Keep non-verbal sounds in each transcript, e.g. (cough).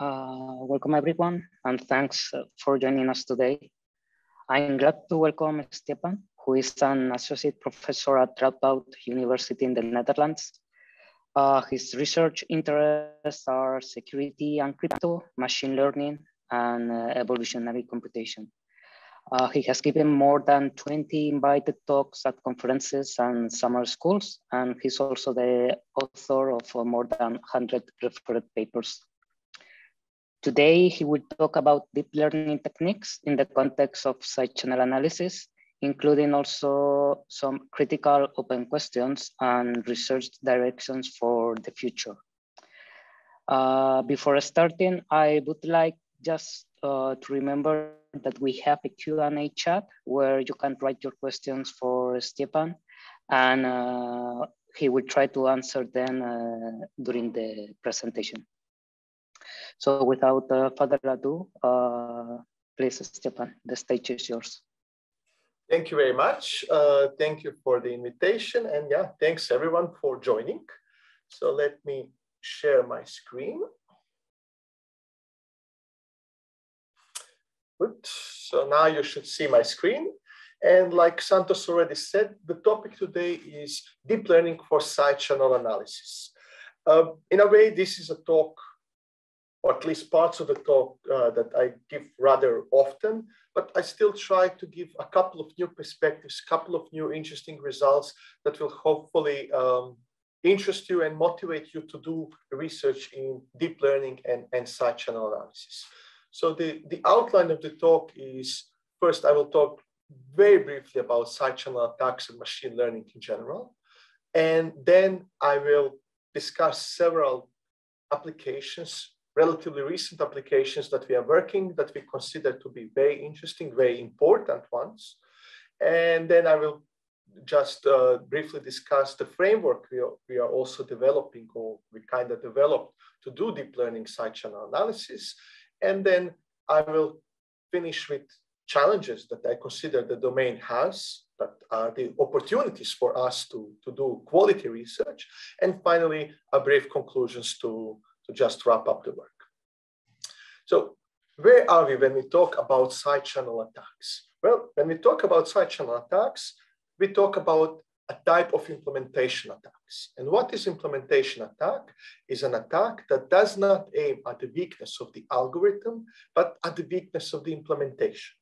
Uh, welcome everyone, and thanks for joining us today. I'm glad to welcome Stjepan, who is an associate professor at Radboud University in the Netherlands. Uh, his research interests are security and crypto, machine learning, and uh, evolutionary computation. Uh, he has given more than 20 invited talks at conferences and summer schools, and he's also the author of uh, more than 100 referred papers. Today, he will talk about deep learning techniques in the context of side channel analysis, including also some critical open questions and research directions for the future. Uh, before starting, I would like just uh, to remember that we have a Q&A chat where you can write your questions for Stjepan and uh, he will try to answer them uh, during the presentation. So without uh, further ado, uh, please Stjepan, the stage is yours. Thank you very much. Uh, thank you for the invitation and yeah, thanks everyone for joining. So let me share my screen. Good. So now you should see my screen. And like Santos already said, the topic today is deep learning for side channel analysis. Uh, in a way, this is a talk, or at least parts of the talk uh, that I give rather often, but I still try to give a couple of new perspectives, a couple of new interesting results that will hopefully um, interest you and motivate you to do research in deep learning and, and side channel analysis. So the, the outline of the talk is, first I will talk very briefly about side channel attacks and machine learning in general. And then I will discuss several applications, relatively recent applications that we are working that we consider to be very interesting, very important ones. And then I will just uh, briefly discuss the framework we are, we are also developing or we kind of developed to do deep learning side channel analysis. And then I will finish with challenges that I consider the domain has, that are the opportunities for us to, to do quality research. And finally, a brief conclusions to, to just wrap up the work. So where are we when we talk about side channel attacks? Well, when we talk about side channel attacks, we talk about a type of implementation attacks. And what is implementation attack? Is an attack that does not aim at the weakness of the algorithm, but at the weakness of the implementation.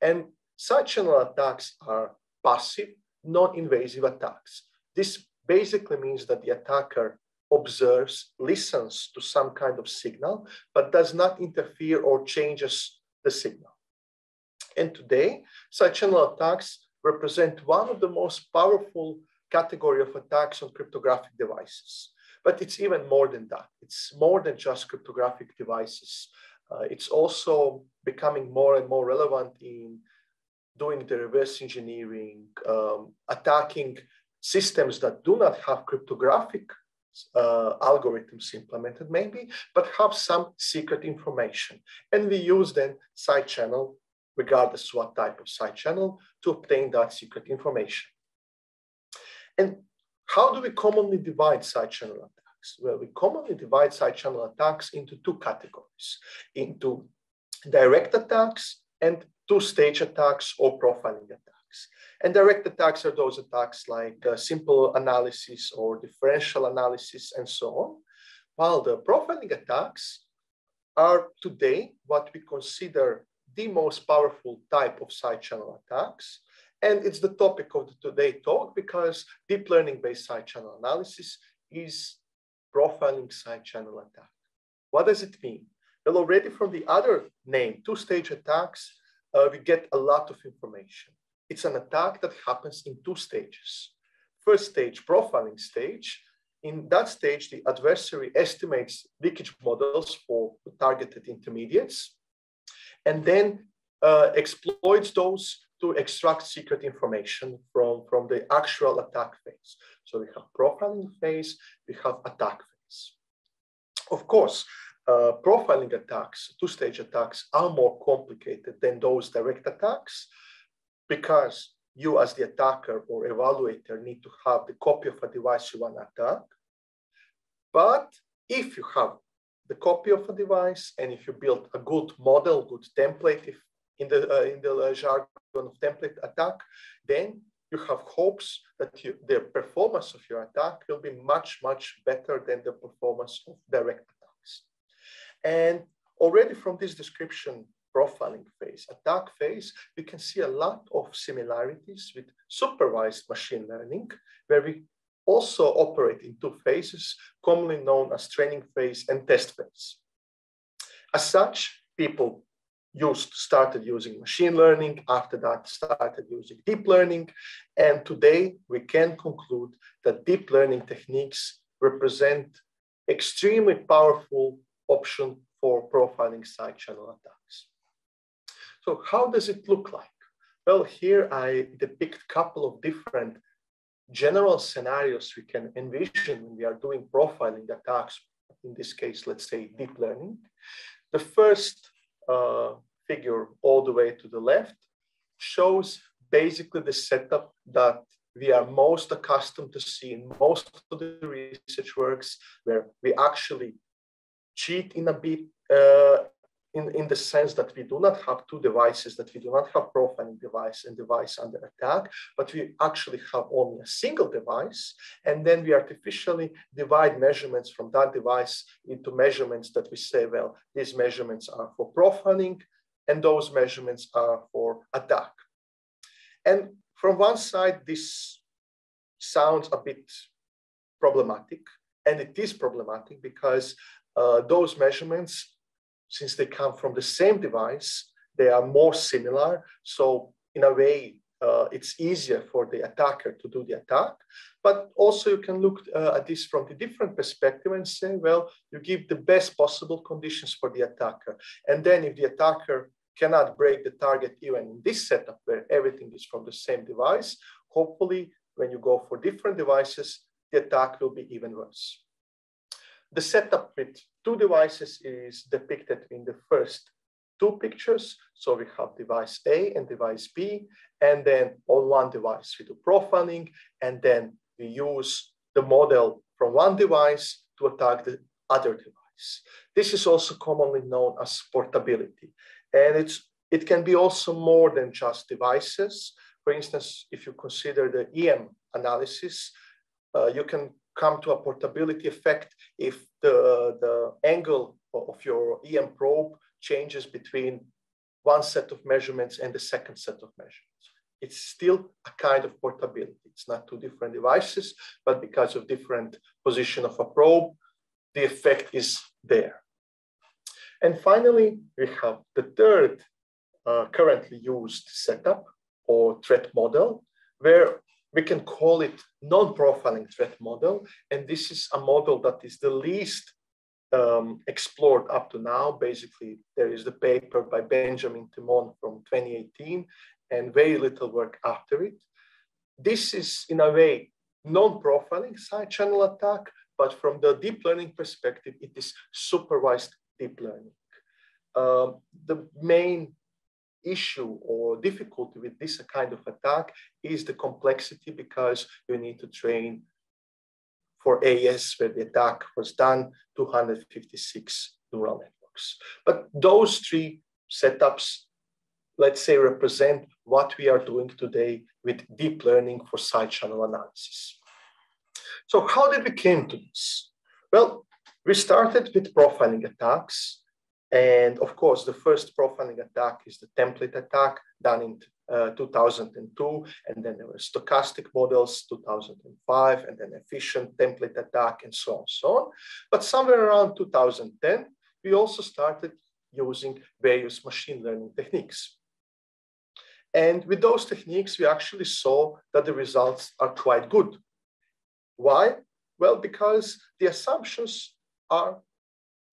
And side channel attacks are passive, non-invasive attacks. This basically means that the attacker observes, listens to some kind of signal, but does not interfere or changes the signal. And today, side channel attacks represent one of the most powerful category of attacks on cryptographic devices. But it's even more than that. It's more than just cryptographic devices. Uh, it's also becoming more and more relevant in doing the reverse engineering, um, attacking systems that do not have cryptographic uh, algorithms implemented maybe, but have some secret information. And we use then side channel regardless what type of side channel, to obtain that secret information. And how do we commonly divide side channel attacks? Well, we commonly divide side channel attacks into two categories, into direct attacks and two-stage attacks or profiling attacks. And direct attacks are those attacks like uh, simple analysis or differential analysis and so on, while the profiling attacks are today what we consider the most powerful type of side channel attacks. And it's the topic of the today talk because deep learning based side channel analysis is profiling side channel attack. What does it mean? Well, already from the other name, two stage attacks, uh, we get a lot of information. It's an attack that happens in two stages. First stage, profiling stage. In that stage, the adversary estimates leakage models for targeted intermediates and then uh, exploits those to extract secret information from, from the actual attack phase. So we have profiling phase, we have attack phase. Of course, uh, profiling attacks, two-stage attacks are more complicated than those direct attacks because you as the attacker or evaluator need to have the copy of a device you want to attack. But if you have the copy of a device, and if you build a good model, good template, if in the uh, in the uh, jargon of template attack, then you have hopes that you, the performance of your attack will be much much better than the performance of direct attacks. And already from this description, profiling phase, attack phase, we can see a lot of similarities with supervised machine learning, where we also operate in two phases, commonly known as training phase and test phase. As such, people used started using machine learning, after that started using deep learning, and today we can conclude that deep learning techniques represent extremely powerful option for profiling side channel attacks. So how does it look like? Well, here I depict a couple of different general scenarios we can envision when we are doing profiling attacks, in this case, let's say deep learning. The first uh, figure all the way to the left shows basically the setup that we are most accustomed to see in most of the research works where we actually cheat in a bit uh, in, in the sense that we do not have two devices, that we do not have profiling device and device under attack, but we actually have only a single device. And then we artificially divide measurements from that device into measurements that we say, well, these measurements are for profiling and those measurements are for attack. And from one side, this sounds a bit problematic, and it is problematic because uh, those measurements since they come from the same device, they are more similar. So in a way, uh, it's easier for the attacker to do the attack. But also you can look uh, at this from the different perspective and say, well, you give the best possible conditions for the attacker. And then if the attacker cannot break the target even in this setup where everything is from the same device, hopefully when you go for different devices, the attack will be even worse. The setup with two devices is depicted in the first two pictures. So we have device A and device B, and then on one device we do profiling, and then we use the model from one device to attack the other device. This is also commonly known as portability. And it's, it can be also more than just devices. For instance, if you consider the EM analysis, uh, you can come to a portability effect if the, the angle of your EM probe changes between one set of measurements and the second set of measurements. It's still a kind of portability. It's not two different devices, but because of different position of a probe, the effect is there. And finally, we have the third uh, currently used setup or threat model, where we can call it non-profiling threat model. And this is a model that is the least um, explored up to now. Basically, there is the paper by Benjamin Timon from 2018 and very little work after it. This is in a way non-profiling side channel attack, but from the deep learning perspective, it is supervised deep learning. Um, the main issue or difficulty with this kind of attack is the complexity because you need to train for AES where the attack was done 256 neural networks. But those three setups, let's say, represent what we are doing today with deep learning for side channel analysis. So how did we came to this? Well, we started with profiling attacks and of course, the first profiling attack is the template attack done in uh, 2002. And then there were stochastic models, 2005, and then efficient template attack, and so on, so on. But somewhere around 2010, we also started using various machine learning techniques. And with those techniques, we actually saw that the results are quite good. Why? Well, because the assumptions are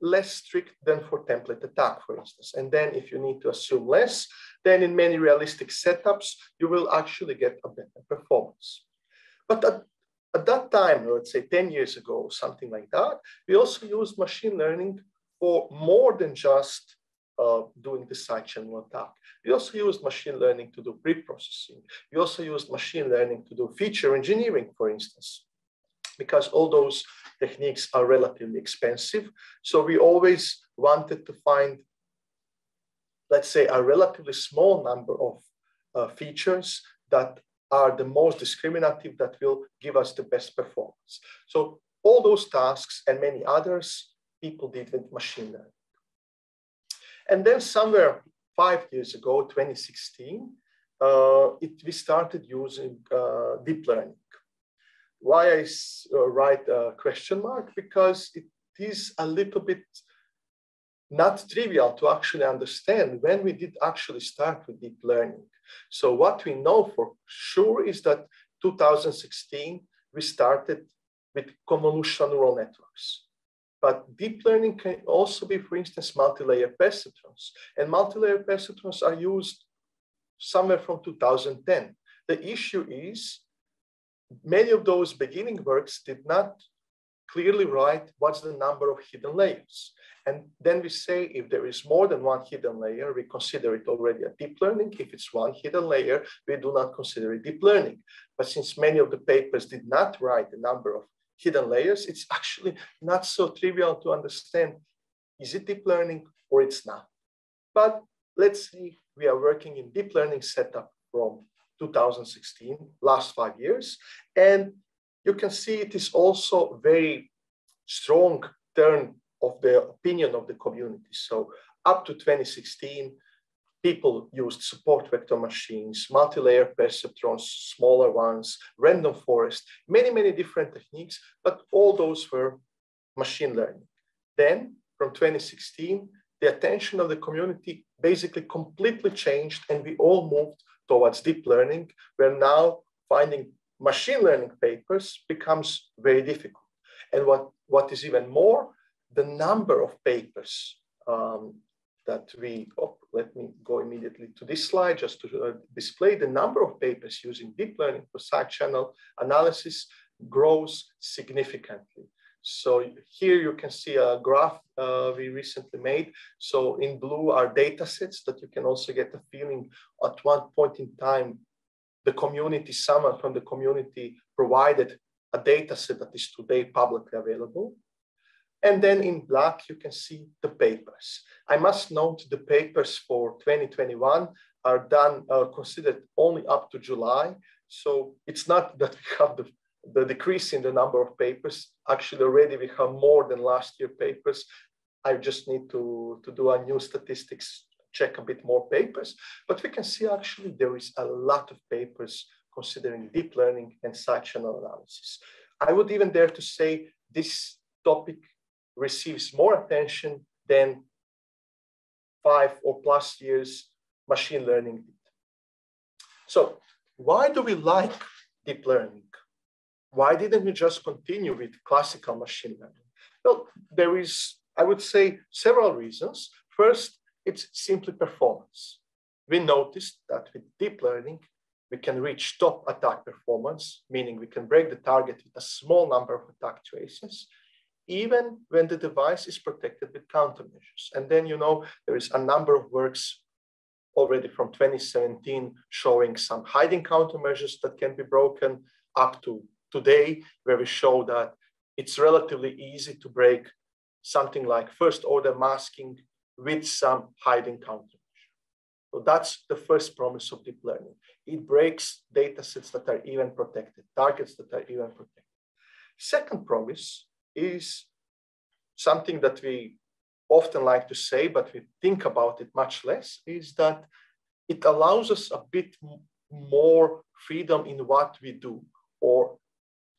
less strict than for template attack, for instance. And then if you need to assume less, then in many realistic setups, you will actually get a better performance. But at, at that time, let's say 10 years ago, something like that, we also used machine learning for more than just uh, doing the side channel attack. We also used machine learning to do pre-processing. We also used machine learning to do feature engineering, for instance, because all those techniques are relatively expensive. So we always wanted to find, let's say, a relatively small number of uh, features that are the most discriminative that will give us the best performance. So all those tasks and many others people did with machine learning. And then somewhere five years ago, 2016, uh, it, we started using uh, deep learning. Why I uh, write a question mark? Because it is a little bit not trivial to actually understand when we did actually start with deep learning. So what we know for sure is that 2016, we started with convolutional neural networks. But deep learning can also be, for instance, multi-layer perceptrons. And multi-layer perceptrons are used somewhere from 2010. The issue is many of those beginning works did not clearly write what's the number of hidden layers. And then we say if there is more than one hidden layer, we consider it already a deep learning. If it's one hidden layer, we do not consider it deep learning. But since many of the papers did not write the number of hidden layers, it's actually not so trivial to understand, is it deep learning or it's not? But let's say we are working in deep learning setup from 2016, last five years. And you can see it is also very strong turn of the opinion of the community. So up to 2016, people used support vector machines, multi-layer perceptrons, smaller ones, random forest, many, many different techniques, but all those were machine learning. Then from 2016, the attention of the community basically completely changed and we all moved towards deep learning, where now finding machine learning papers becomes very difficult. And what, what is even more, the number of papers um, that we, oh, let me go immediately to this slide just to uh, display the number of papers using deep learning for side channel analysis grows significantly. So here you can see a graph uh, we recently made. So in blue are data sets that you can also get a feeling at one point in time, the community, someone from the community provided a data set that is today publicly available. And then in black, you can see the papers. I must note the papers for 2021 are done, uh, considered only up to July. So it's not (laughs) that we have the, the decrease in the number of papers. Actually, already we have more than last year papers. I just need to, to do a new statistics, check a bit more papers. But we can see actually there is a lot of papers considering deep learning and channel analysis. I would even dare to say this topic receives more attention than five or plus years machine learning did. So why do we like deep learning? Why didn't we just continue with classical machine learning? Well, there is, I would say, several reasons. First, it's simply performance. We noticed that with deep learning, we can reach top attack performance, meaning we can break the target with a small number of attack traces even when the device is protected with countermeasures. And then, you know, there is a number of works already from 2017 showing some hiding countermeasures that can be broken up to today, where we show that it's relatively easy to break something like first order masking with some hiding countermeasure. So that's the first promise of deep learning. It breaks data sets that are even protected, targets that are even protected. Second promise is something that we often like to say, but we think about it much less, is that it allows us a bit more freedom in what we do. Or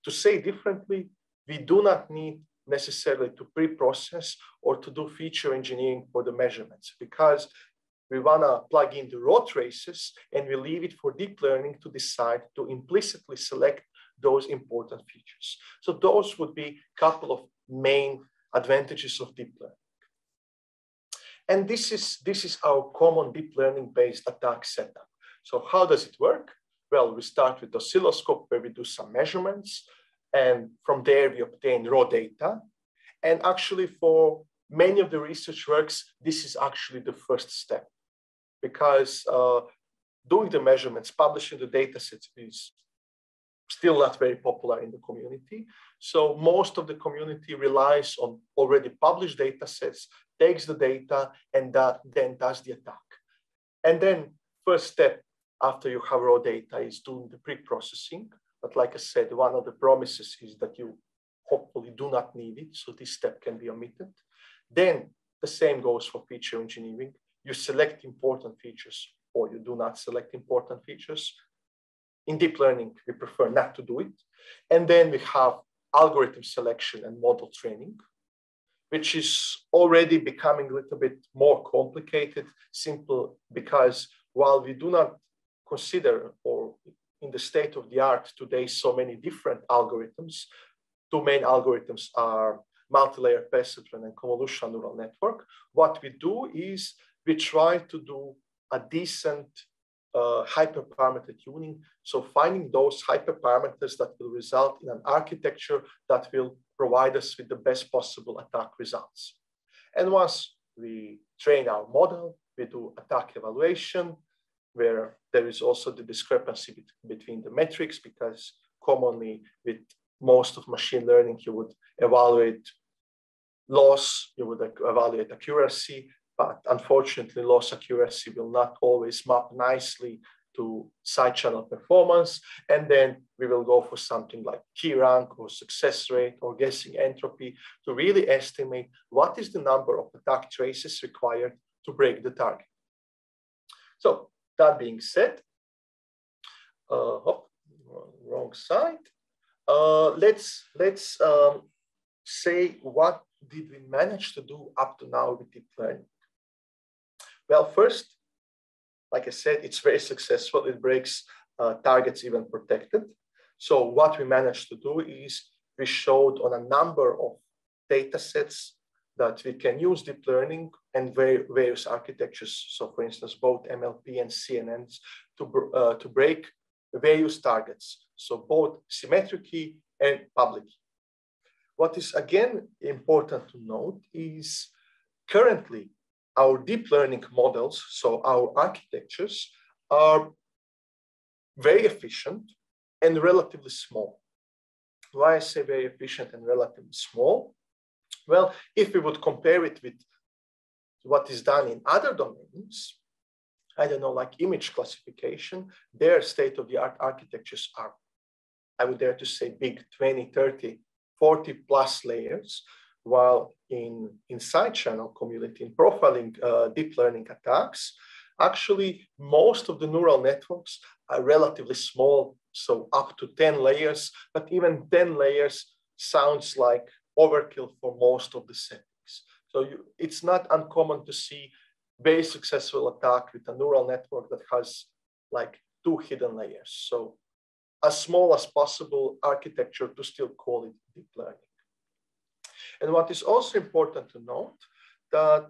to say differently, we do not need necessarily to pre-process or to do feature engineering for the measurements because we want to plug in the raw traces and we leave it for deep learning to decide to implicitly select those important features. So those would be a couple of main advantages of deep learning. And this is, this is our common deep learning based attack setup. So how does it work? Well, we start with oscilloscope where we do some measurements. And from there, we obtain raw data. And actually for many of the research works, this is actually the first step because uh, doing the measurements, publishing the data sets is still not very popular in the community. So most of the community relies on already published data sets, takes the data, and uh, then does the attack. And then first step after you have raw data is doing the pre-processing. But like I said, one of the promises is that you hopefully do not need it. So this step can be omitted. Then the same goes for feature engineering. You select important features or you do not select important features. In deep learning, we prefer not to do it. And then we have algorithm selection and model training, which is already becoming a little bit more complicated, simple, because while we do not consider or in the state of the art today so many different algorithms, two main algorithms are multi-layer perceptron and convolutional neural network. What we do is we try to do a decent uh, hyperparameter tuning. So finding those hyperparameters that will result in an architecture that will provide us with the best possible attack results. And once we train our model, we do attack evaluation, where there is also the discrepancy between the metrics, because commonly with most of machine learning, you would evaluate loss, you would evaluate accuracy, but unfortunately, loss accuracy will not always map nicely to side channel performance. And then we will go for something like key rank or success rate or guessing entropy to really estimate what is the number of attack traces required to break the target. So that being said, uh, oh, wrong side. Uh, let's let's um, say what did we manage to do up to now with deep learning. Well, first, like I said, it's very successful. It breaks uh, targets even protected. So what we managed to do is we showed on a number of data sets that we can use deep learning and various architectures. So for instance, both MLP and CNNs to, uh, to break various targets. So both symmetric key and public key. What is again important to note is currently our deep learning models, so our architectures, are very efficient and relatively small. Why I say very efficient and relatively small? Well, if we would compare it with what is done in other domains, I don't know, like image classification, their state-of-the-art architectures are, I would dare to say, big 20, 30, 40 plus layers while in, in side channel community, in profiling uh, deep learning attacks, actually most of the neural networks are relatively small, so up to 10 layers, but even 10 layers sounds like overkill for most of the settings. So you, it's not uncommon to see very successful attack with a neural network that has like two hidden layers. So as small as possible architecture to still call it deep learning. And what is also important to note that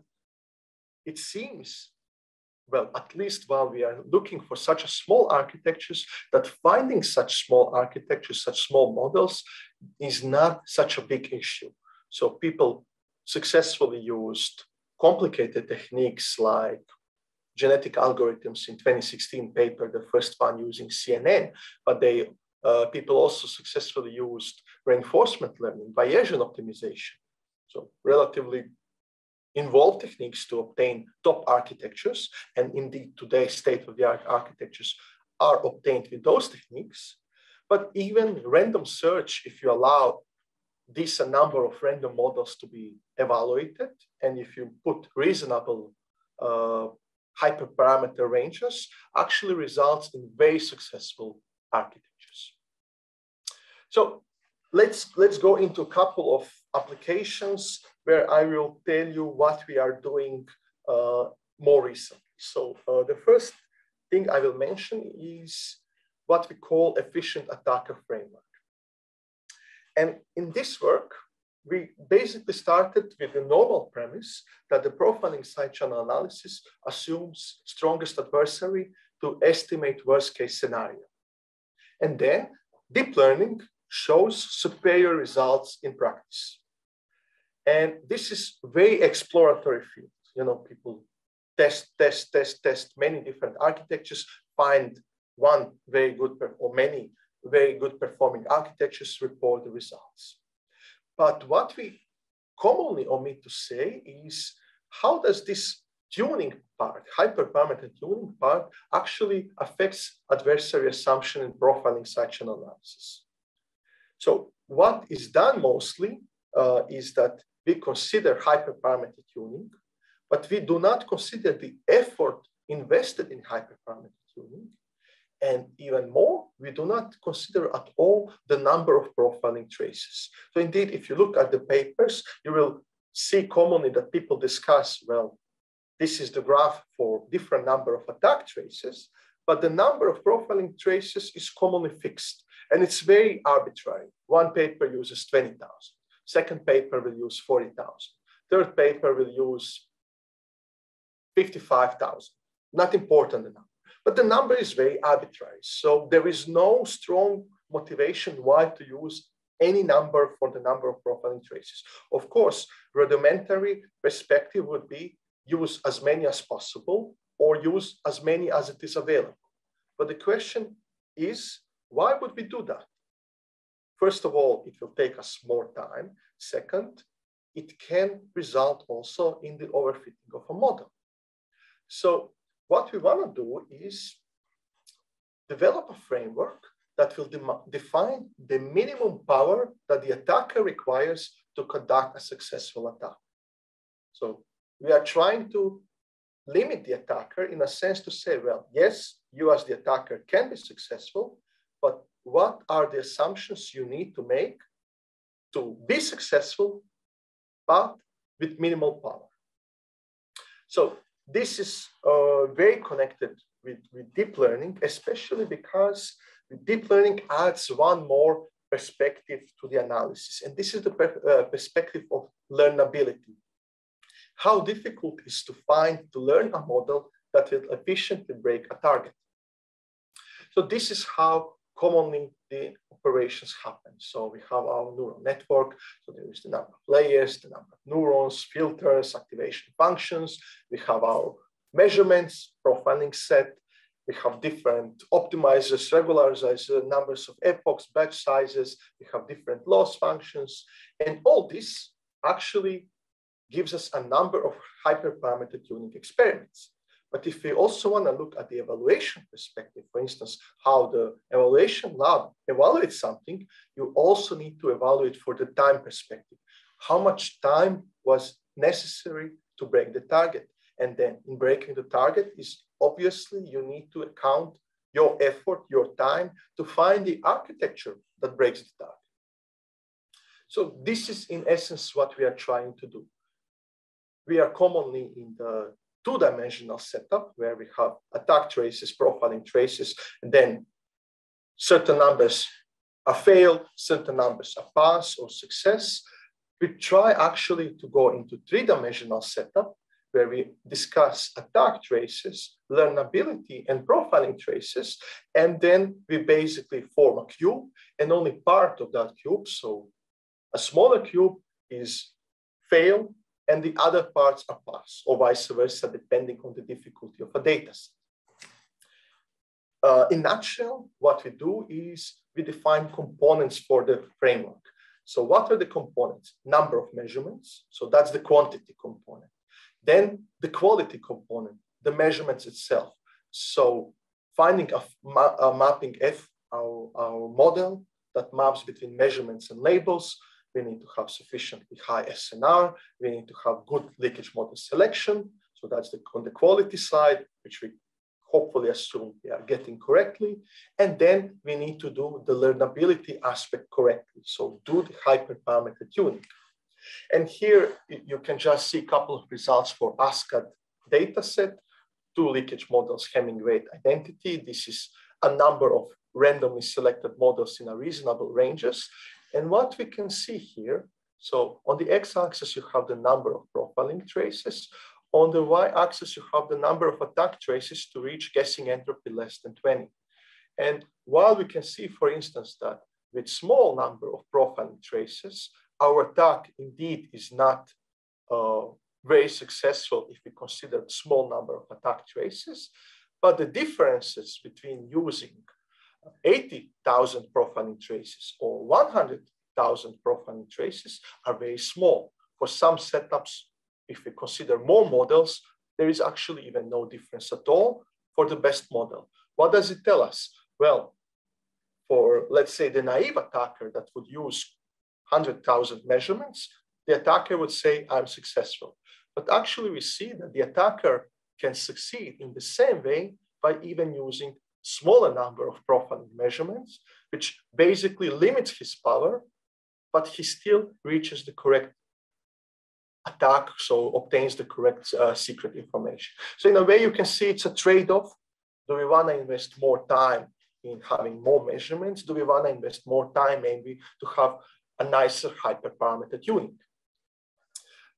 it seems, well, at least while we are looking for such a small architectures, that finding such small architectures, such small models is not such a big issue. So people successfully used complicated techniques like genetic algorithms in 2016 paper, the first one using CNN, but they uh, people also successfully used reinforcement learning, Bayesian optimization. So relatively involved techniques to obtain top architectures. And indeed, today, state-of-the-art architectures are obtained with those techniques. But even random search, if you allow this a number of random models to be evaluated, and if you put reasonable uh, hyperparameter ranges, actually results in very successful architectures. So let's, let's go into a couple of applications where I will tell you what we are doing uh, more recently. So uh, the first thing I will mention is what we call efficient attacker framework. And in this work, we basically started with the normal premise that the profiling side channel analysis assumes strongest adversary to estimate worst case scenario. And then deep learning shows superior results in practice. And this is very exploratory field. You know, people test, test, test, test many different architectures, find one very good or many very good performing architectures report the results. But what we commonly omit to say is how does this tuning part, hyperparameter tuning part, actually affects adversary assumption and profiling such an analysis. So what is done mostly uh, is that we consider hyperparameter tuning, but we do not consider the effort invested in hyperparameter tuning. And even more, we do not consider at all the number of profiling traces. So indeed, if you look at the papers, you will see commonly that people discuss, well, this is the graph for different number of attack traces, but the number of profiling traces is commonly fixed and it's very arbitrary. One paper uses 20,000, second paper will use 40,000, third paper will use 55,000. Not important enough. But the number is very arbitrary. So there is no strong motivation why to use any number for the number of profiling traces. Of course, rudimentary perspective would be use as many as possible or use as many as it is available. But the question is, why would we do that? First of all, it will take us more time. Second, it can result also in the overfitting of a model. So what we want to do is develop a framework that will de define the minimum power that the attacker requires to conduct a successful attack. So we are trying to limit the attacker in a sense to say, well, yes, you as the attacker can be successful, but what are the assumptions you need to make to be successful, but with minimal power? So this is uh, very connected with, with deep learning, especially because deep learning adds one more perspective to the analysis. And this is the per, uh, perspective of learnability. How difficult is to find, to learn a model that will efficiently break a target. So this is how commonly the operations happen. So we have our neural network. So there is the number of layers, the number of neurons, filters, activation functions. We have our measurements, profiling set. We have different optimizers, regularizers, numbers of epochs, batch sizes. We have different loss functions. And all this actually gives us a number of hyperparameter tuning experiments. But if we also want to look at the evaluation perspective, for instance, how the evaluation lab evaluates something, you also need to evaluate for the time perspective. How much time was necessary to break the target? And then in breaking the target is obviously you need to account your effort, your time to find the architecture that breaks the target. So this is in essence what we are trying to do. We are commonly in the two-dimensional setup where we have attack traces, profiling traces, and then certain numbers are failed, certain numbers are pass or success. We try actually to go into three-dimensional setup where we discuss attack traces, learnability, and profiling traces. And then we basically form a cube, and only part of that cube, so a smaller cube, is fail, and the other parts are pass, or vice versa, depending on the difficulty of a data set. Uh, in nutshell, what we do is we define components for the framework. So what are the components? Number of measurements. So that's the quantity component. Then the quality component, the measurements itself. So finding a, ma a mapping F, our, our model that maps between measurements and labels, we need to have sufficiently high SNR, we need to have good leakage model selection. So that's the, on the quality side, which we hopefully assume we are getting correctly. And then we need to do the learnability aspect correctly. So do the hyperparameter tuning. And here you can just see a couple of results for ASCAD dataset, two leakage models, Hamming weight identity. This is a number of randomly selected models in a reasonable ranges. And what we can see here, so on the x-axis, you have the number of profiling traces. On the y-axis, you have the number of attack traces to reach guessing entropy less than 20. And while we can see, for instance, that with small number of profiling traces, our attack indeed is not uh, very successful if we consider small number of attack traces, but the differences between using 80,000 profiling traces or 100,000 profiling traces are very small. For some setups, if we consider more models, there is actually even no difference at all for the best model. What does it tell us? Well, for let's say the naive attacker that would use 100,000 measurements, the attacker would say, I'm successful. But actually we see that the attacker can succeed in the same way by even using smaller number of profiling measurements, which basically limits his power, but he still reaches the correct attack, so obtains the correct uh, secret information. So in a way, you can see it's a trade-off. Do we want to invest more time in having more measurements? Do we want to invest more time maybe to have a nicer hyperparameter tuning?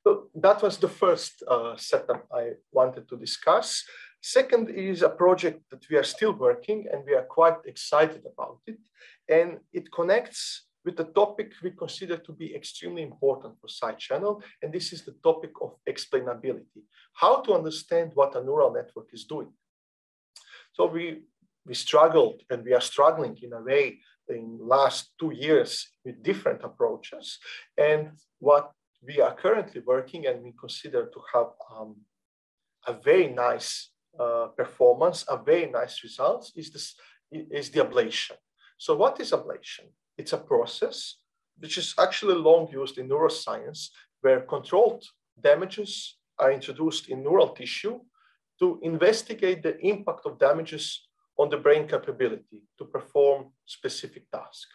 So that was the first uh, setup I wanted to discuss. Second is a project that we are still working and we are quite excited about it. And it connects with the topic we consider to be extremely important for side channel. And this is the topic of explainability, how to understand what a neural network is doing. So we, we struggled and we are struggling in a way in last two years with different approaches. And what we are currently working and we consider to have um, a very nice uh, performance, a very nice result, is, this, is the ablation. So what is ablation? It's a process which is actually long used in neuroscience where controlled damages are introduced in neural tissue to investigate the impact of damages on the brain capability to perform specific tasks.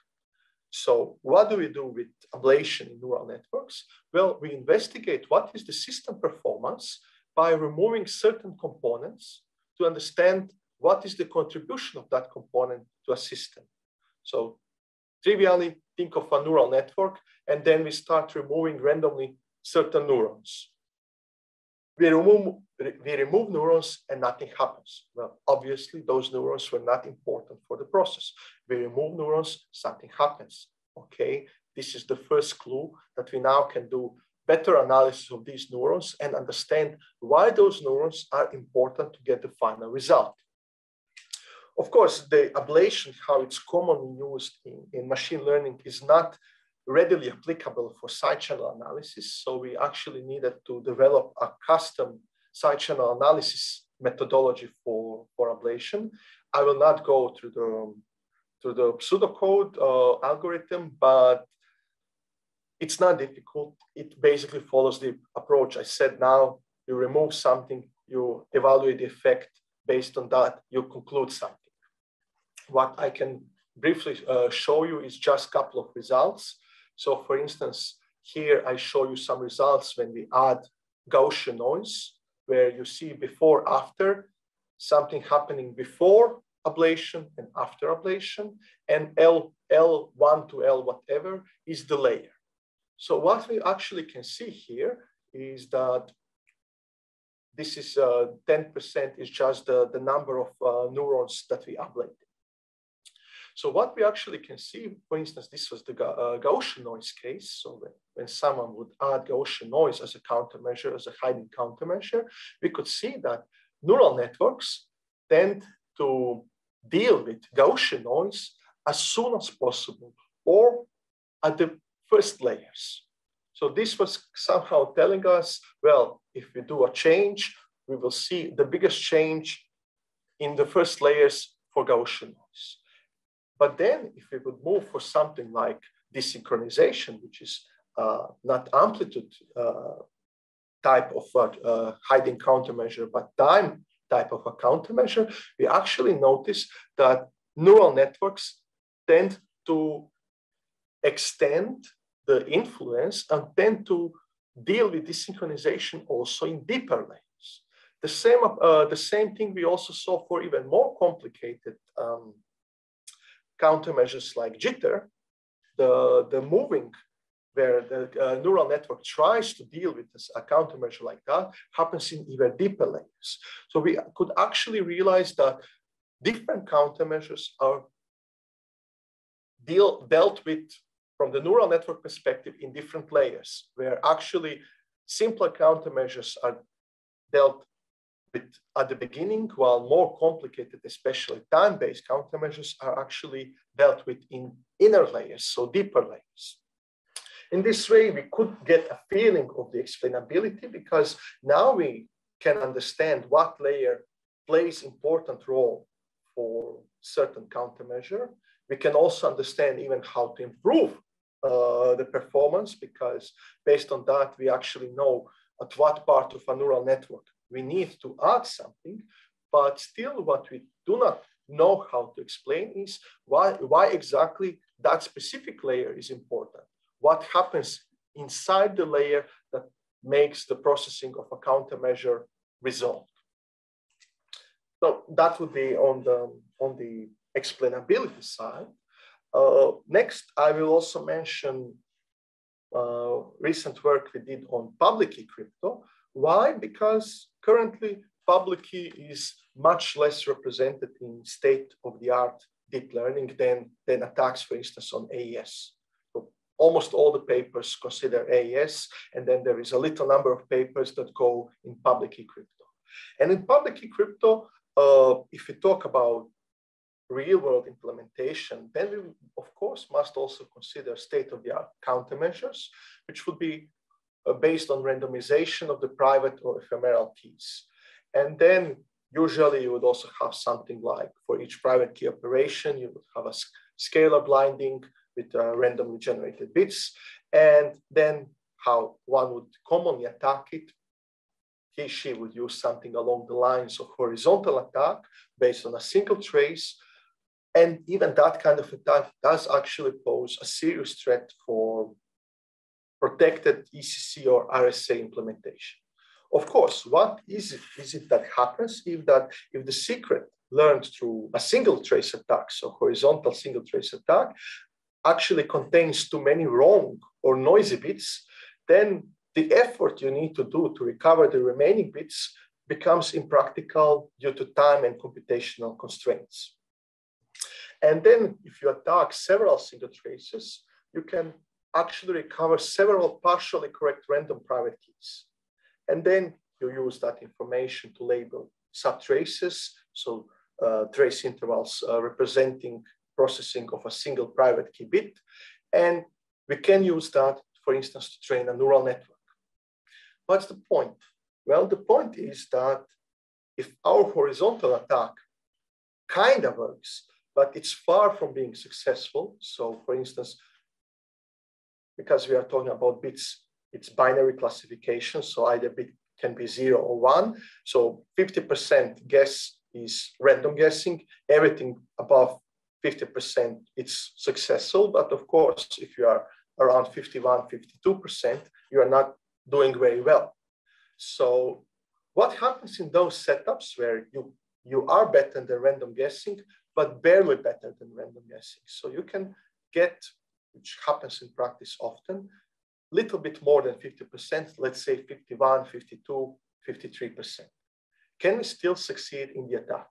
So what do we do with ablation in neural networks? Well, we investigate what is the system performance by removing certain components to understand what is the contribution of that component to a system. So trivially think of a neural network, and then we start removing randomly certain neurons. We remove, we remove neurons and nothing happens. Well, obviously those neurons were not important for the process. We remove neurons, something happens. Okay, this is the first clue that we now can do better analysis of these neurons and understand why those neurons are important to get the final result. Of course, the ablation, how it's commonly used in, in machine learning is not readily applicable for side channel analysis. So we actually needed to develop a custom side channel analysis methodology for, for ablation. I will not go through the, through the pseudocode uh, algorithm, but it's not difficult. It basically follows the approach I said now. You remove something, you evaluate the effect. Based on that, you conclude something what I can briefly uh, show you is just a couple of results. So for instance, here I show you some results when we add Gaussian noise, where you see before, after, something happening before ablation and after ablation, and L, L1 to L whatever is the layer. So what we actually can see here is that this is 10% uh, is just the, the number of uh, neurons that we ablate. So what we actually can see, for instance, this was the uh, Gaussian noise case. So when, when someone would add Gaussian noise as a countermeasure, as a hiding countermeasure, we could see that neural networks tend to deal with Gaussian noise as soon as possible or at the first layers. So this was somehow telling us, well, if we do a change, we will see the biggest change in the first layers for Gaussian noise. But then if we would move for something like desynchronization, which is uh, not amplitude uh, type of uh, hiding countermeasure, but time type of a countermeasure, we actually notice that neural networks tend to extend the influence and tend to deal with desynchronization also in deeper layers. The same, uh, the same thing we also saw for even more complicated um, countermeasures like jitter, the, the moving where the uh, neural network tries to deal with this, a countermeasure like that happens in even deeper layers. So we could actually realize that different countermeasures are deal, dealt with from the neural network perspective in different layers, where actually simpler countermeasures are dealt with, at the beginning, while more complicated, especially time-based countermeasures are actually dealt with in inner layers, so deeper layers. In this way, we could get a feeling of the explainability because now we can understand what layer plays important role for certain countermeasure. We can also understand even how to improve uh, the performance because based on that, we actually know at what part of a neural network we need to add something. But still, what we do not know how to explain is why, why exactly that specific layer is important. What happens inside the layer that makes the processing of a countermeasure resolved. So that would be on the, on the explainability side. Uh, next, I will also mention uh, recent work we did on public key crypto. Why? Because currently public key is much less represented in state-of-the-art deep learning than, than attacks, for instance, on AES. So almost all the papers consider AES, and then there is a little number of papers that go in public key crypto. And in public key crypto, uh, if we talk about real world implementation, then we, of course, must also consider state of the art countermeasures, which would be uh, based on randomization of the private or ephemeral keys. And then usually you would also have something like for each private key operation, you would have a scalar blinding with uh, randomly generated bits. And then how one would commonly attack it he, she would use something along the lines of horizontal attack based on a single trace and even that kind of attack does actually pose a serious threat for protected ECC or RSA implementation. Of course, what is it, is it that happens if that if the secret learned through a single trace attack, so horizontal single trace attack, actually contains too many wrong or noisy bits, then the effort you need to do to recover the remaining bits becomes impractical due to time and computational constraints. And then if you attack several single traces, you can actually recover several partially correct random private keys. And then you use that information to label subtraces, so uh, trace intervals uh, representing processing of a single private key bit. And we can use that, for instance, to train a neural network. What's the point? Well, the point is that if our horizontal attack kind of works, but it's far from being successful. So for instance, because we are talking about bits, it's binary classification. So either bit can be zero or one. So 50% guess is random guessing. Everything above 50%, it's successful. But of course, if you are around 51, 52%, you are not doing very well. So what happens in those setups where you, you are better than random guessing, but barely better than random guessing. So you can get, which happens in practice often, little bit more than 50%, let's say 51, 52, 53%. Can we still succeed in the attack?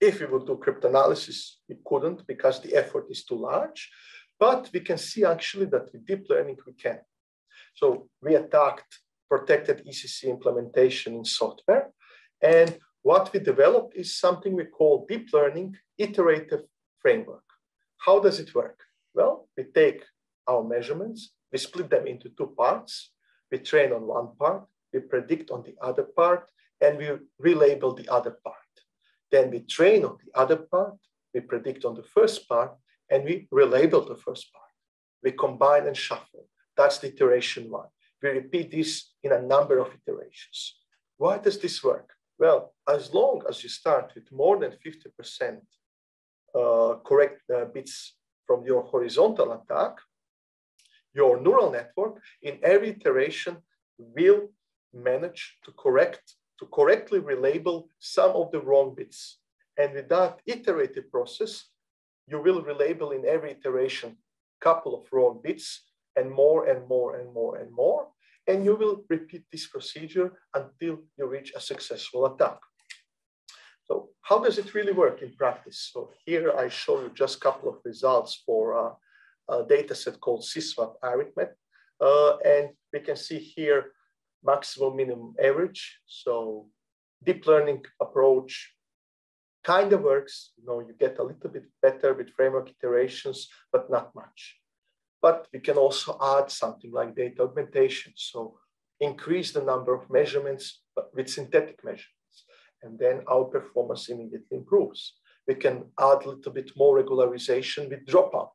If we would do cryptanalysis, we couldn't because the effort is too large, but we can see actually that with deep learning, we can. So we attacked protected ECC implementation in software. And what we developed is something we call deep learning iterative framework. How does it work? Well, we take our measurements, we split them into two parts. We train on one part, we predict on the other part, and we relabel the other part. Then we train on the other part, we predict on the first part, and we relabel the first part. We combine and shuffle. That's the iteration one. We repeat this in a number of iterations. Why does this work? Well, as long as you start with more than 50% uh, correct uh, bits from your horizontal attack, your neural network in every iteration will manage to correct, to correctly relabel some of the wrong bits. And with that iterative process, you will relabel in every iteration a couple of wrong bits and more and more and more and more. And you will repeat this procedure until you reach a successful attack. So how does it really work in practice? So here I show you just a couple of results for uh, a data set called CSWAP arithmet. Uh, and we can see here maximum minimum average. So deep learning approach kind of works. You know, you get a little bit better with framework iterations, but not much. But we can also add something like data augmentation. So increase the number of measurements with synthetic measurements. And then our performance immediately improves. We can add a little bit more regularization with dropout.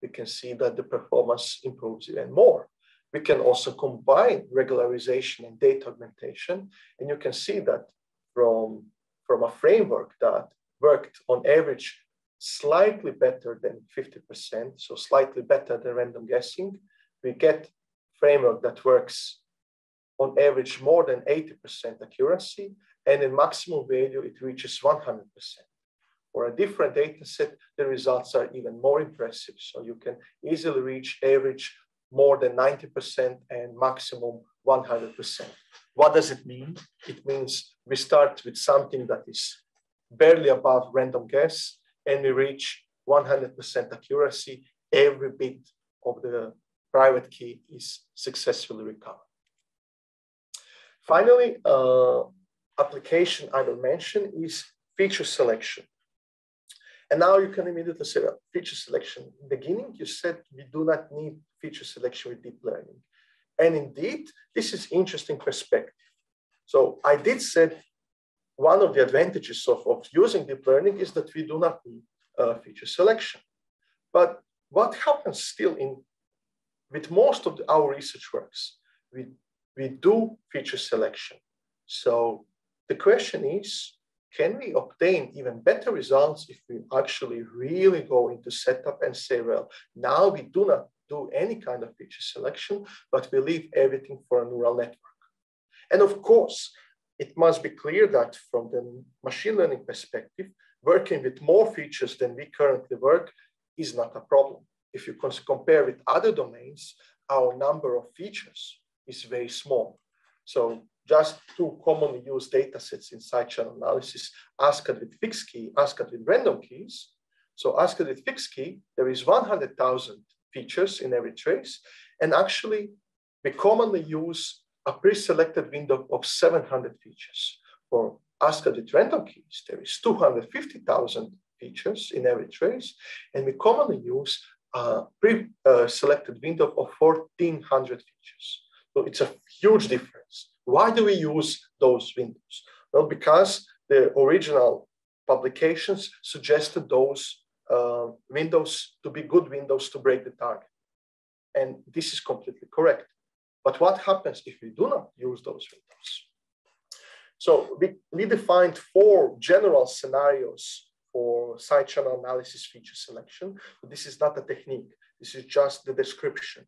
We can see that the performance improves even more. We can also combine regularization and data augmentation. And you can see that from, from a framework that worked on average slightly better than 50%, so slightly better than random guessing, we get framework that works on average more than 80% accuracy, and in maximum value, it reaches 100%. For a different data set, the results are even more impressive. So you can easily reach average more than 90% and maximum 100%. What does it mean? It means we start with something that is barely above random guess and we reach 100% accuracy. Every bit of the private key is successfully recovered. Finally, uh, application I will mention is feature selection. And now you can immediately say well, feature selection. In the beginning, you said we do not need feature selection with deep learning. And indeed, this is interesting perspective. So I did said one of the advantages of, of using deep learning is that we do not need uh, feature selection. But what happens still in with most of the, our research works, we, we do feature selection. So the question is, can we obtain even better results if we actually really go into setup and say, well, now we do not do any kind of feature selection, but we leave everything for a neural network. And of course, it must be clear that from the machine learning perspective, working with more features than we currently work is not a problem. If you compare with other domains, our number of features is very small. So just two commonly used data sets in side channel analysis, ASCAD with fixed key, ASCAD with random keys. So ASCAD with fixed key, there is 100,000 features in every trace. And actually, we commonly use a pre-selected window of 700 features. For with random keys, there is 250,000 features in every trace. And we commonly use a pre-selected window of 1,400 features. So it's a huge difference. Why do we use those windows? Well, because the original publications suggested those uh, windows to be good windows to break the target. And this is completely correct. But what happens if we do not use those windows? So we, we defined four general scenarios for side channel analysis feature selection. But this is not a technique. This is just the description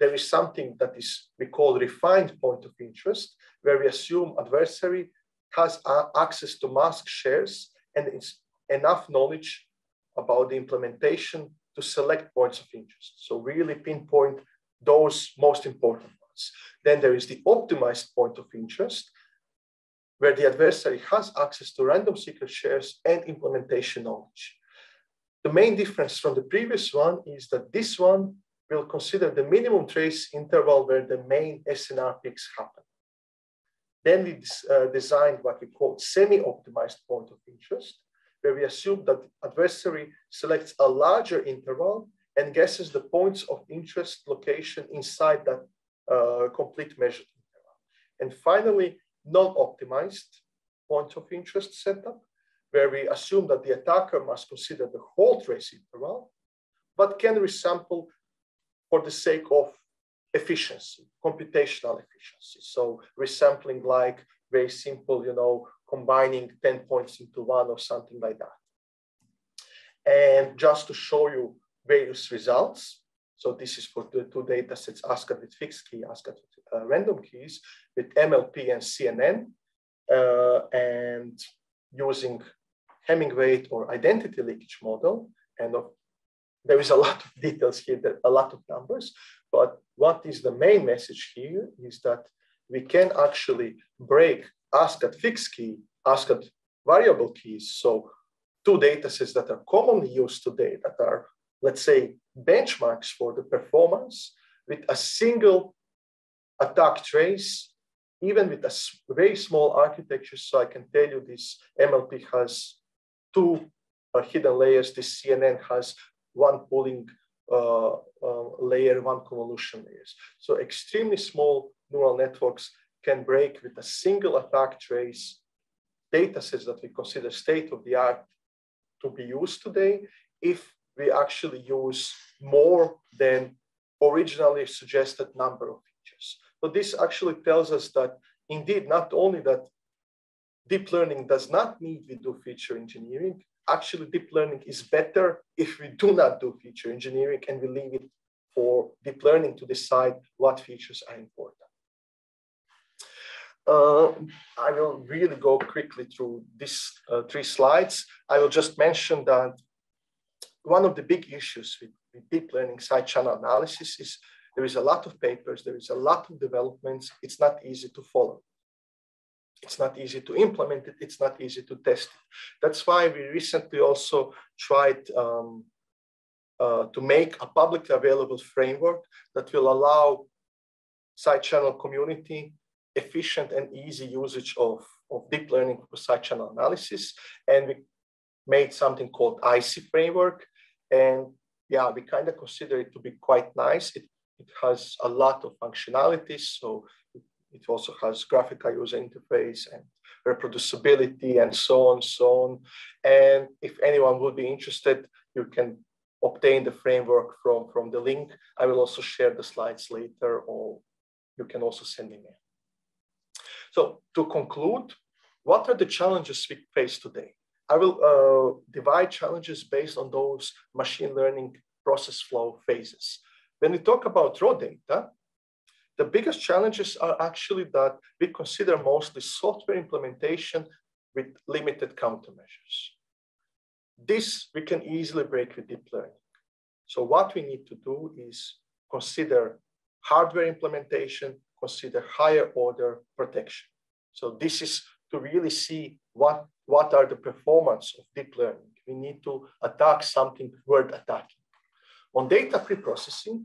there is something that is we call refined point of interest, where we assume adversary has access to mask shares and it's enough knowledge about the implementation to select points of interest. So really pinpoint those most important ones. Then there is the optimized point of interest, where the adversary has access to random secret shares and implementation knowledge. The main difference from the previous one is that this one will consider the minimum trace interval where the main SNR peaks happen. Then we uh, designed what we call semi-optimized point of interest, where we assume that the adversary selects a larger interval and guesses the points of interest location inside that Uh, complete measured interval. And finally, non-optimized point of interest setup, where we assume that the attacker must consider the whole trace interval, but can resample for the sake of efficiency, computational efficiency. So resampling like very simple, you know, combining 10 points into one or something like that. And just to show you various results. So this is for the two data sets, ASCAD with fixed key, ASCAD with uh, random keys, with MLP and CNN, uh, and using weight or identity leakage model. And of there is a lot of (laughs) details here, a lot of numbers, but what is the main message here is that we can actually break ASCAD fixed key, ASCAD variable keys. So two data sets that are commonly used today that are, let's say, benchmarks for the performance with a single attack trace even with a very small architecture, so I can tell you this MLP has two uh, hidden layers. This CNN has one pooling uh, uh, layer, one convolution layers. So extremely small neural networks can break with a single attack trace data sets that we consider state of the art to be used today if we actually use more than originally suggested number of features. So this actually tells us that indeed, not only that deep learning does not need we do feature engineering, actually deep learning is better if we do not do feature engineering and we leave it for deep learning to decide what features are important. Uh, I will really go quickly through these uh, three slides. I will just mention that one of the big issues with, with deep learning side channel analysis is there is a lot of papers, there is a lot of developments. It's not easy to follow. It's not easy to implement it. It's not easy to test it. That's why we recently also tried um, uh, to make a publicly available framework that will allow side channel community efficient and easy usage of, of deep learning for side channel analysis. And we made something called ICE framework. And yeah, we kind of consider it to be quite nice. It, it has a lot of functionalities. So it, it also has graphical user interface and reproducibility and so on, so on. And if anyone would be interested, you can obtain the framework from, from the link. I will also share the slides later, or you can also send me mail. So to conclude, what are the challenges we face today? I will uh, divide challenges based on those machine learning process flow phases. When we talk about raw data, the biggest challenges are actually that we consider mostly software implementation with limited countermeasures. This we can easily break with deep learning. So what we need to do is consider hardware implementation consider higher order protection. So this is to really see what, what are the performance of deep learning. We need to attack something worth attacking. On data preprocessing,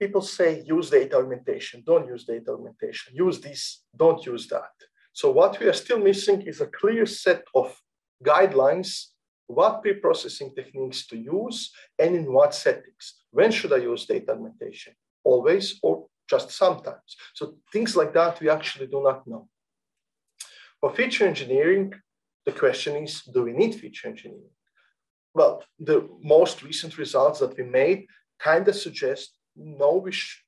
people say use data augmentation, don't use data augmentation, use this, don't use that. So what we are still missing is a clear set of guidelines, what preprocessing techniques to use and in what settings. When should I use data augmentation? Always or just sometimes. So things like that we actually do not know. For feature engineering, the question is, do we need feature engineering? Well, the most recent results that we made kind of suggest no, we should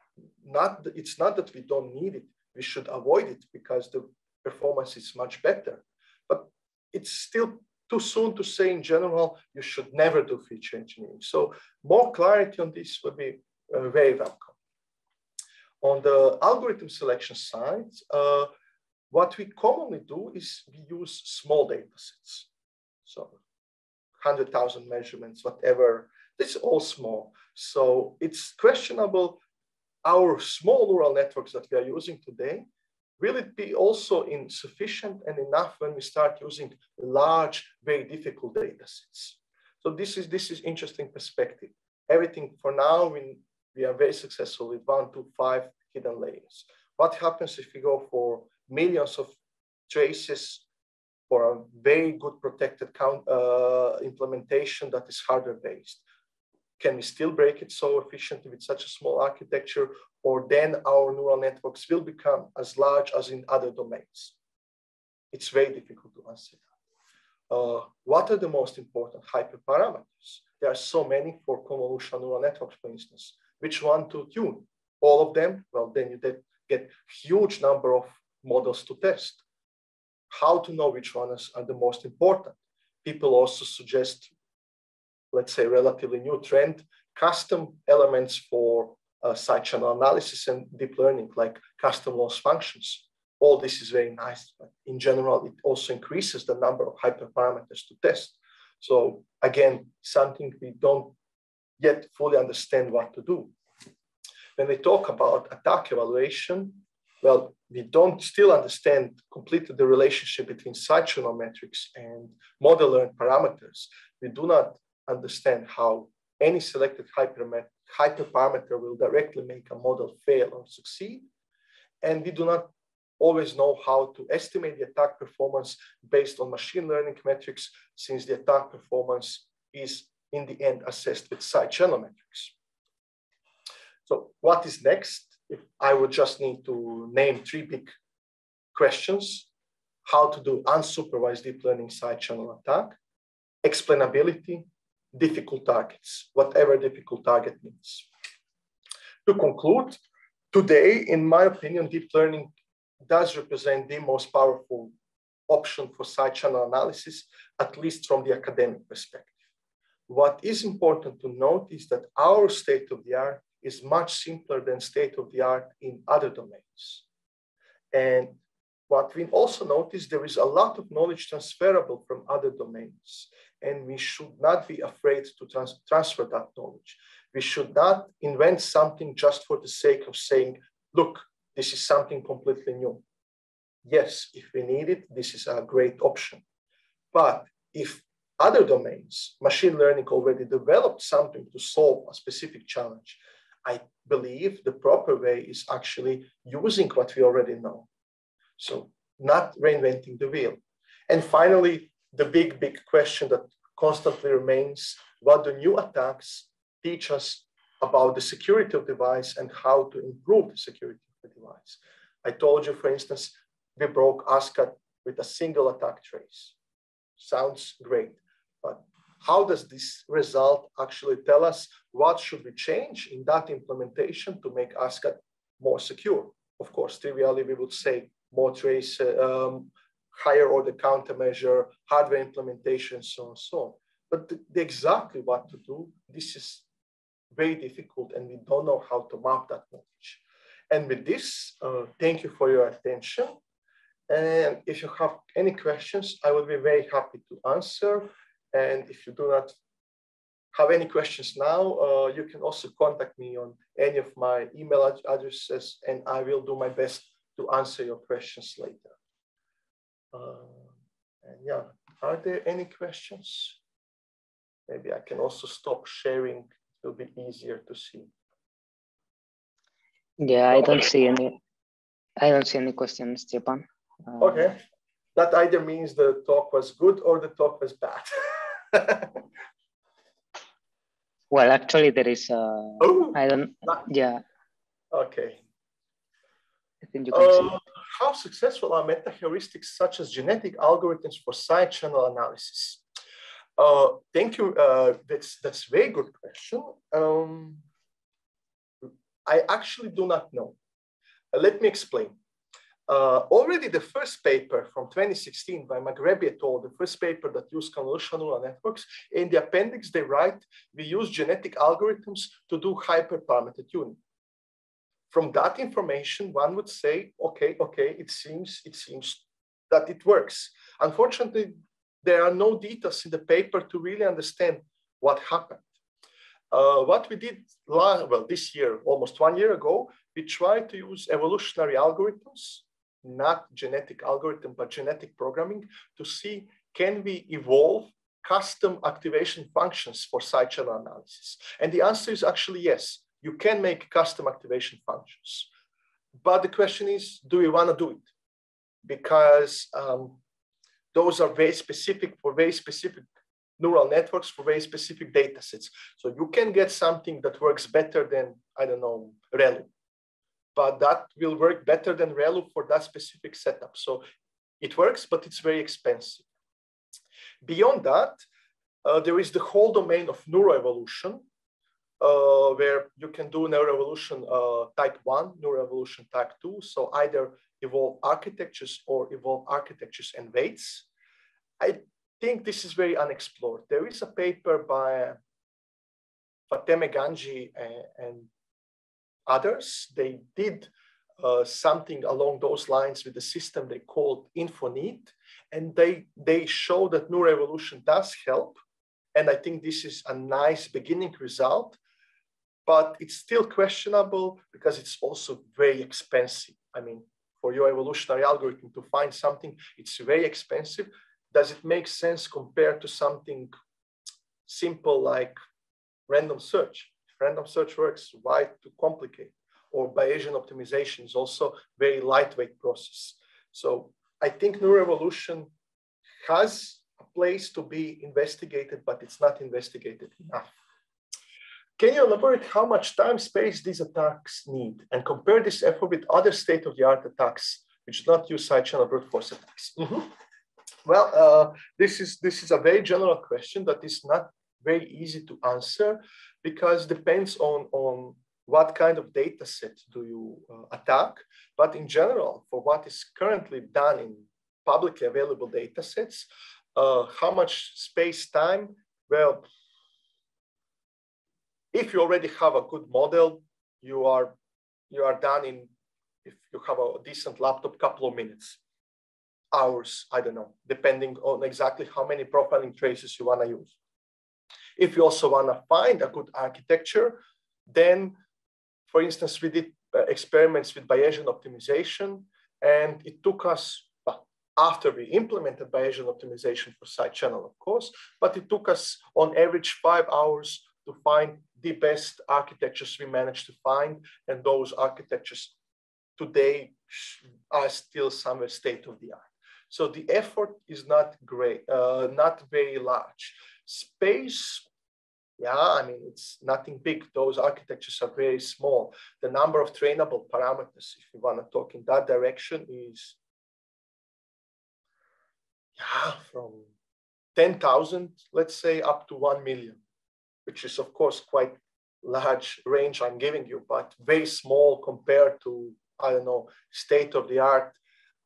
not. It's not that we don't need it; we should avoid it because the performance is much better. But it's still too soon to say in general you should never do feature engineering. So more clarity on this would be uh, very welcome. On the algorithm selection side, uh, what we commonly do is we use small data sets. So 100,000 measurements, whatever, it's all small. So it's questionable our small neural networks that we are using today, will it be also insufficient and enough when we start using large, very difficult data sets? So this is, this is interesting perspective. Everything for now, we, we are very successful with one to five hidden layers. What happens if we go for millions of traces for a very good protected count, uh, implementation that is hardware based? Can we still break it so efficiently with such a small architecture? Or then our neural networks will become as large as in other domains? It's very difficult to answer that. Uh, what are the most important hyperparameters? There are so many for convolutional neural networks, for instance. Which one to tune? All of them? Well, then you get huge number of models to test. How to know which ones are the most important? People also suggest, let's say, relatively new trend, custom elements for uh, side channel analysis and deep learning, like custom loss functions. All this is very nice, but in general, it also increases the number of hyperparameters to test. So again, something we don't yet fully understand what to do. When we talk about attack evaluation, well, we don't still understand completely the relationship between side channel metrics and model learned parameters. We do not understand how any selected hyperparameter will directly make a model fail or succeed. And we do not always know how to estimate the attack performance based on machine learning metrics, since the attack performance is in the end assessed with side channel metrics. So what is next? I would just need to name three big questions, how to do unsupervised deep learning side channel attack, explainability, difficult targets, whatever difficult target means. To conclude, today, in my opinion, deep learning does represent the most powerful option for side channel analysis, at least from the academic perspective. What is important to note is that our state of the art is much simpler than state of the art in other domains. And what we also notice, there is a lot of knowledge transferable from other domains, and we should not be afraid to trans transfer that knowledge. We should not invent something just for the sake of saying, look, this is something completely new. Yes, if we need it, this is a great option. But if other domains, machine learning already developed something to solve a specific challenge, I believe the proper way is actually using what we already know. So not reinventing the wheel. And finally, the big, big question that constantly remains, what do new attacks teach us about the security of the device and how to improve the security of the device? I told you, for instance, we broke ASCAD with a single attack trace. Sounds great, but how does this result actually tell us what should we change in that implementation to make ASCAD more secure? Of course, trivially, we would say more trace, um, higher order countermeasure, hardware implementation, so on, so on. But the, the exactly what to do, this is very difficult and we don't know how to map that knowledge. And with this, uh, thank you for your attention. And if you have any questions, I would be very happy to answer. And if you do not have any questions now, uh, you can also contact me on any of my email ad addresses and I will do my best to answer your questions later. Uh, and yeah, are there any questions? Maybe I can also stop sharing. It will be easier to see. Yeah, I don't see any. I don't see any questions, Stjepan. Uh, okay, that either means the talk was good or the talk was bad. (laughs) (laughs) well, actually, there is a. Oh, I don't. Yeah. Okay. I think you can uh. How successful are meta heuristics such as genetic algorithms for side channel analysis? Uh, thank you. Uh, that's that's very good question. Um, I actually do not know. Uh, let me explain. Uh, already the first paper from 2016 by Maghrebi et al., the first paper that used convolutional neural networks, in the appendix they write, we use genetic algorithms to do hyperparameter tuning. From that information, one would say, okay, okay, it seems, it seems that it works. Unfortunately, there are no details in the paper to really understand what happened. Uh, what we did, last, well, this year, almost one year ago, we tried to use evolutionary algorithms not genetic algorithm, but genetic programming to see can we evolve custom activation functions for side analysis? And the answer is actually yes, you can make custom activation functions. But the question is, do we want to do it? Because um, those are very specific for very specific neural networks for very specific data sets. So you can get something that works better than, I don't know, ReLU but that will work better than ReLU for that specific setup. So it works, but it's very expensive. Beyond that, uh, there is the whole domain of neuroevolution, uh, where you can do neuroevolution uh, type one, neuroevolution type two. So either evolve architectures or evolve architectures and weights. I think this is very unexplored. There is a paper by Fateme Ganji and, and others. They did uh, something along those lines with the system they called InfoNEAT, and they, they show that neuroevolution does help. And I think this is a nice beginning result, but it's still questionable because it's also very expensive. I mean, for your evolutionary algorithm to find something, it's very expensive. Does it make sense compared to something simple like random search? Random search works, why to complicate? or Bayesian optimization is also very lightweight process. So I think neuroevolution has a place to be investigated, but it's not investigated enough. Can you elaborate how much time space these attacks need and compare this effort with other state-of-the-art attacks which do not use side channel brute force attacks? Mm -hmm. Well, uh, this is this is a very general question that is not very easy to answer because depends on on what kind of data set do you uh, attack. But in general, for what is currently done in publicly available data sets, uh, how much space time? Well, if you already have a good model, you are you are done in if you have a decent laptop, couple of minutes, hours, I don't know, depending on exactly how many profiling traces you want to use. If you also want to find a good architecture, then, for instance, we did uh, experiments with Bayesian optimization, and it took us after we implemented Bayesian optimization for side channel, of course, but it took us on average five hours to find the best architectures we managed to find. And those architectures today are still somewhere state of the art. So the effort is not great, uh, not very large. Space, yeah, I mean, it's nothing big. Those architectures are very small. The number of trainable parameters, if you want to talk in that direction, is yeah, from 10,000, let's say, up to 1 million which is of course quite large range I'm giving you, but very small compared to, I don't know, state of the art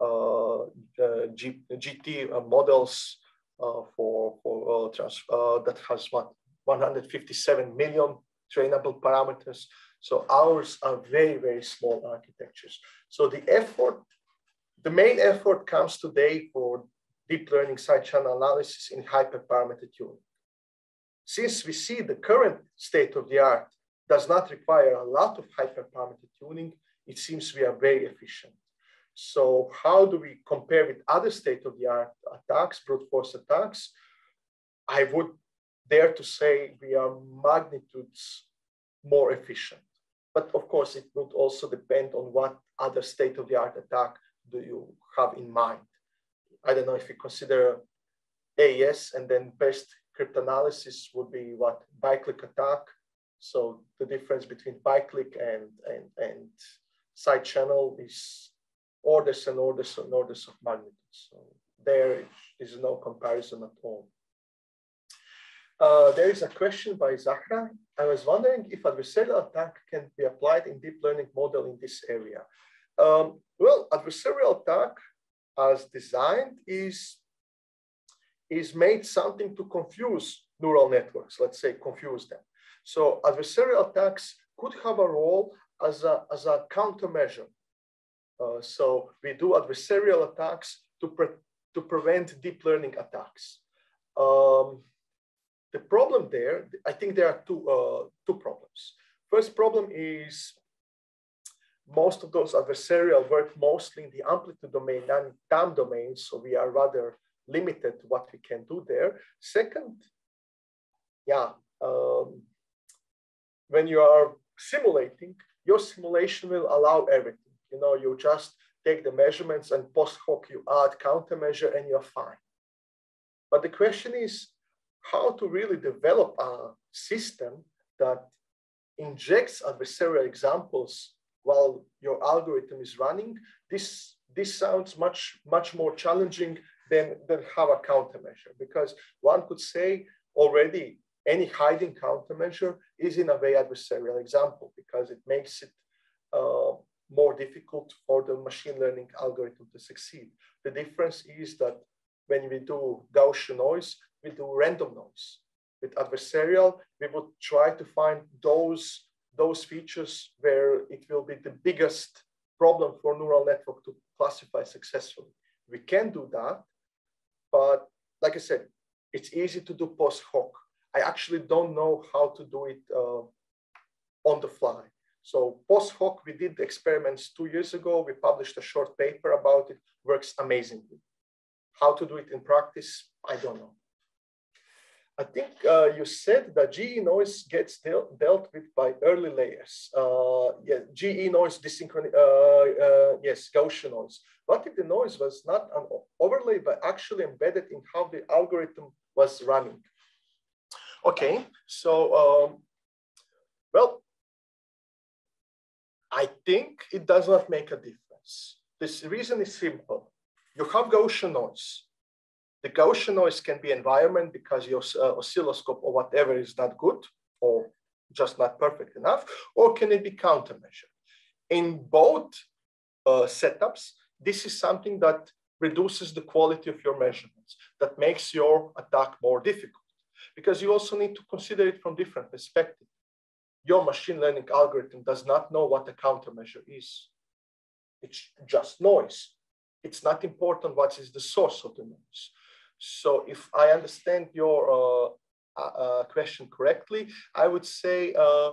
uh, uh, G, GT uh, models for, for uh, trans, uh, that has what, 157 million trainable parameters. So ours are very, very small architectures. So the effort, the main effort comes today for deep learning side channel analysis in hyperparameter tuning. Since we see the current state of the art does not require a lot of hyperparameter tuning, it seems we are very efficient. So how do we compare with other state-of-the-art attacks, brute force attacks? I would dare to say we are magnitudes more efficient. But of course, it would also depend on what other state-of-the-art attack do you have in mind. I don't know if you consider AES and then best cryptanalysis would be what biclique attack. So the difference between biclique and, and, and side channel is orders and orders and orders of magnitude. So there is no comparison at all. Uh, there is a question by Zahra. I was wondering if adversarial attack can be applied in deep learning model in this area. Um, well, adversarial attack as designed is is made something to confuse neural networks, let's say confuse them. So adversarial attacks could have a role as a, as a countermeasure. Uh, so we do adversarial attacks to, pre to prevent deep learning attacks. Um, the problem there, I think there are two, uh, two problems. First problem is most of those adversarial work mostly in the amplitude domain and time domain. So we are rather limited to what we can do there. Second, yeah, um, when you are simulating, your simulation will allow everything. You know, you just take the measurements and post hoc you add countermeasure and you're fine. But the question is how to really develop a system that injects adversarial examples while your algorithm is running. This, this sounds much, much more challenging than, then have a countermeasure because one could say already any hiding countermeasure is in a way adversarial example because it makes it uh, more difficult for the machine learning algorithm to succeed. The difference is that when we do Gaussian noise, we do random noise. With adversarial, we would try to find those, those features where it will be the biggest problem for neural network to classify successfully. We can do that, but like I said, it's easy to do post hoc. I actually don't know how to do it uh, on the fly. So post hoc, we did the experiments two years ago. We published a short paper about it. Works amazingly. How to do it in practice, I don't know. I think uh, you said that GE noise gets dealt, with by early layers. Uh, yeah, GE noise desynchrony, uh, uh, yes, Gaussian noise. What if the noise was not an overlay, but actually embedded in how the algorithm was running? Okay, so, um, well, I think it does not make a difference. This reason is simple. You have Gaussian noise. The Gaussian noise can be environment because your uh, oscilloscope or whatever is not good or just not perfect enough, or can it be countermeasure? In both uh, setups, this is something that reduces the quality of your measurements, that makes your attack more difficult because you also need to consider it from different perspectives. Your machine learning algorithm does not know what a countermeasure is. It's just noise. It's not important what is the source of the noise. So if I understand your uh, uh, uh, question correctly, I would say uh,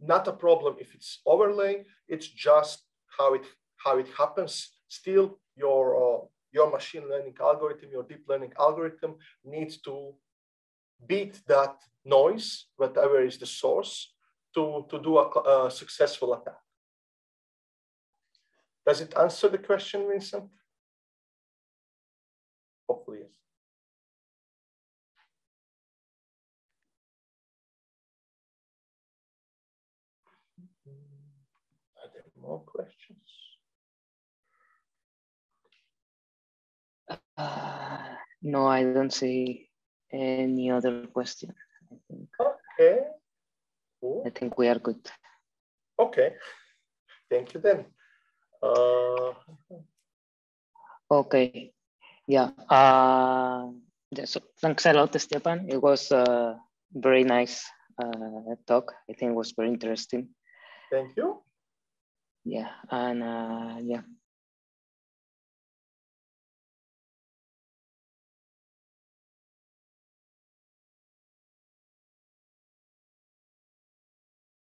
not a problem if it's overlay. It's just how it how it happens. Still, your uh, your machine learning algorithm, your deep learning algorithm needs to beat that noise, whatever is the source, to, to do a, a successful attack. Does it answer the question, Vincent? Hopefully, yes. Are there more questions? Uh, no, I don't see any other question. I think. Okay. Cool. I think we are good. Okay. Thank you then. Uh... Okay. Yeah. Uh, yeah, so thanks a lot, Stjepan. It was a very nice uh, talk. I think it was very interesting. Thank you. Yeah, and uh, yeah,